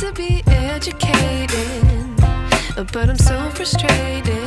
to be educated, but I'm so frustrated.